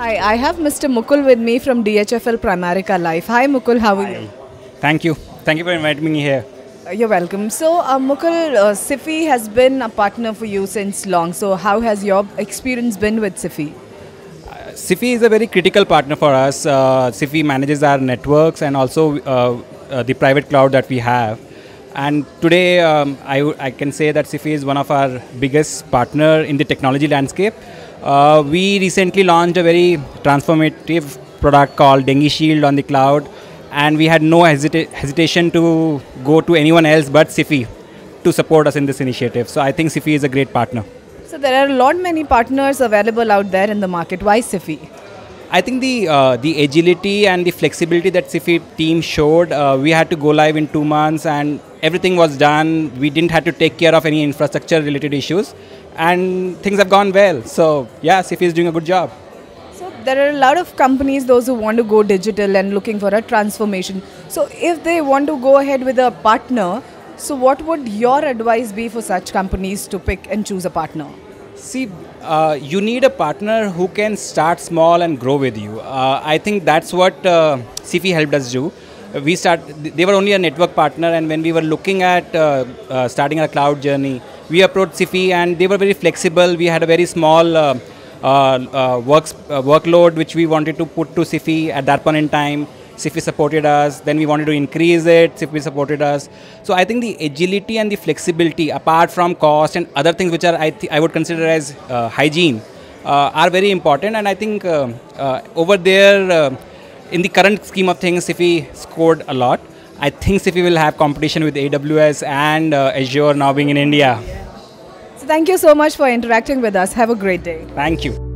Hi, I have Mr. Mukul with me from DHFL Pramerica Life. Hi, Mukul, how are you? Thank you. Thank you for inviting me here. Uh, You're welcome. So, uh, Mukul, uh, Sify has been a partner for you since long. So, how has your experience been with Sify? Sify is a very critical partner for us. Uh, Sify manages our networks and also uh, uh, the private cloud that we have. And today, um, I, I can say that Sify is one of our biggest partner in the technology landscape. Uh, we recently launched a very transformative product called Dengue Shield on the cloud, and we had no hesita- hesitation to go to anyone else but Sify to support us in this initiative. So I think Sify is a great partner. So, there are a lot many partners available out there in the market. Why Sify? I think the uh, the agility and the flexibility that Sify team showed, uh, we had to go live in two months and everything was done. We didn't have to take care of any infrastructure related issues, and things have gone well. So yeah, Sify is doing a good job. So, there are a lot of companies, those who want to go digital and looking for a transformation. So, if they want to go ahead with a partner, so what would your advice be for such companies to pick and choose a partner? See, uh, you need a partner who can start small and grow with you. Uh, I think that's what uh, Sify helped us do. We start. They were only a network partner, and when we were looking at uh, uh, starting our cloud journey, we approached Sify, and they were very flexible. We had a very small uh, works workload which we wanted to put to Sify at that point in time. Sify supported us. Then we wanted to increase it. Sify supported us. So I think the agility and the flexibility, apart from cost and other things which are I, I would consider as uh, hygiene, uh, are very important. And I think uh, uh, over there, uh, in the current scheme of things, Sify scored a lot. I think Sify will have competition with AWS and uh, Azure now being in India. So, thank you so much for interacting with us. Have a great day. Thank you.